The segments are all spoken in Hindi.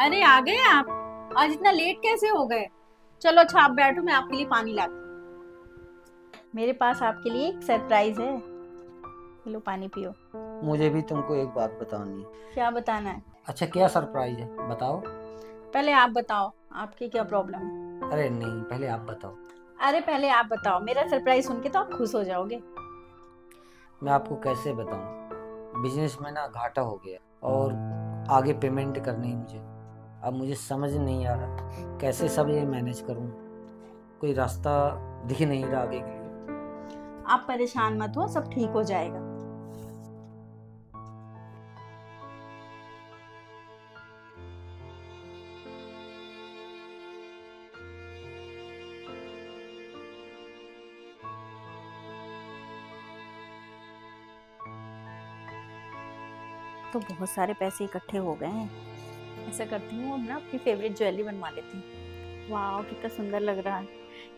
अरे आ गए आप। आज इतना लेट कैसे हो गए? चलो अच्छा आप बैठो मैं आपके लिए पानी लाती मेरे पास आपके लिए एक सरप्राइज़ है। लो पानी पियो। मुझे भी तुमको एक बात बतानी। है क्या बताना है? अच्छा क्या सरप्राइज़ है? बताओ। पहले आप बताओ आपकी क्या प्रॉब्लम है? अरे नहीं पहले आप बताओ। अरे पहले आप बताओ मेरा सरप्राइज़ सुन के तो आप खुश हो जाओगे। मैं आपको कैसे बताऊँ? बिज़नेस में ना घाटा हो गया और आगे पेमेंट करनी है मुझे। अब मुझे समझ नहीं आ रहा कैसे सब ये मैनेज करूँ? कोई रास्ता दिख नहीं रहा आगे के लिए। आप परेशान मत हो, सब ठीक हो जाएगा। तो बहुत सारे पैसे इकट्ठे हो गए हैं। ऐसा करती हूँ अब ना अपनी फेवरेट ज्वेलरी बनवा लेती हूँ। वाह कितना सुंदर लग रहा है।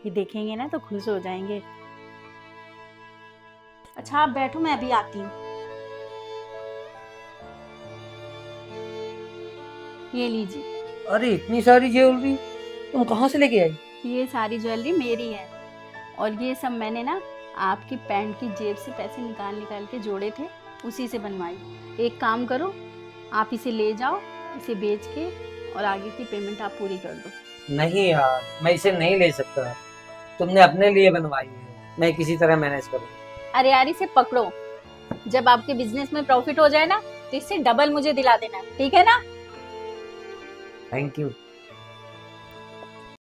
ये देखेंगे ना तो खुश हो जाएँगे। अच्छा आप बैठो मैं अभी आती हूँ। ये लीजिए। अरे इतनी सारी ज्वेलरी तुम कहाँ से लेके आई? ये सारी ज्वेलरी मेरी है। और ये सब मैंने ना आपकी पैंट की जेब से पैसे निकाल निकाल के जोड़े थे उसी से बनवाई। एक काम करो आप इसे ले जाओ इसे बेच के और आगे की पेमेंट आप पूरी कर दो। नहीं यार मैं इसे नहीं ले सकता। तुमने अपने लिए बनवाई है। मैं किसी तरह मैनेज करूँ। अरे यार इसे पकड़ो। जब आपके बिज़नेस में प्रॉफिट हो जाए ना तो इससे डबल मुझे दिला देना ठीक है ना? Thank you